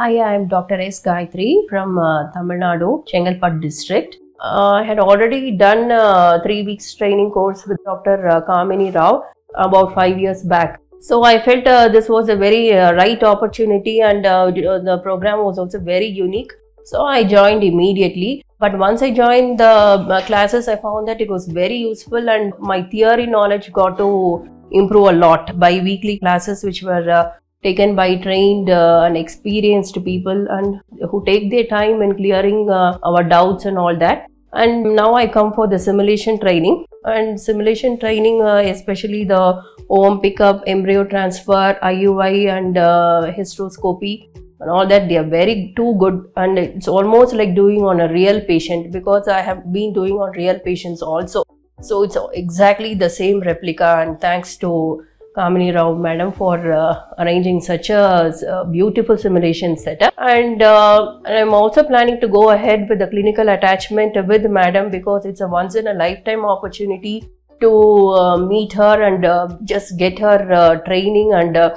Hi, I am Dr. S. Gayathri from uh, Tamil Nadu, Chengalpat district. Uh, I had already done a three weeks training course with Dr. Uh, Kamini Rao about five years back. So I felt uh, this was a very uh, right opportunity and uh, the program was also very unique. So I joined immediately. But once I joined the uh, classes, I found that it was very useful and my theory knowledge got to improve a lot by weekly classes which were uh, taken by trained uh, and experienced people and who take their time in clearing uh, our doubts and all that. And now i come for the simulation training. And simulation training uh, especially the ovum pickup embryo transfer iui and uh, hysteroscopy and all that they are very too good. And it's almost like doing on a real patient because i have been doing on real patients also. So it's exactly the same replica and thanks to Kamini Rao madam for uh, arranging such a beautiful simulation setup. And, uh, and I'm also planning to go ahead with the clinical attachment with madam because it's a once in a lifetime opportunity to uh, meet her and uh, just get her uh, training and uh,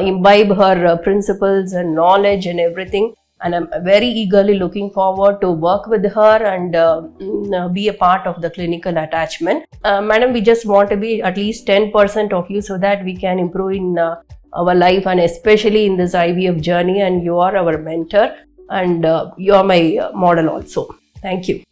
imbibe her principles and knowledge and everything and I'm very eagerly looking forward to work with her and uh, mm, uh, be a part of the clinical attachment. Uh, madam, we just want to be at least 10% of you so that we can improve in uh, our life and especially in this IVF journey. And you are our mentor and uh, you are my uh, model also. Thank you.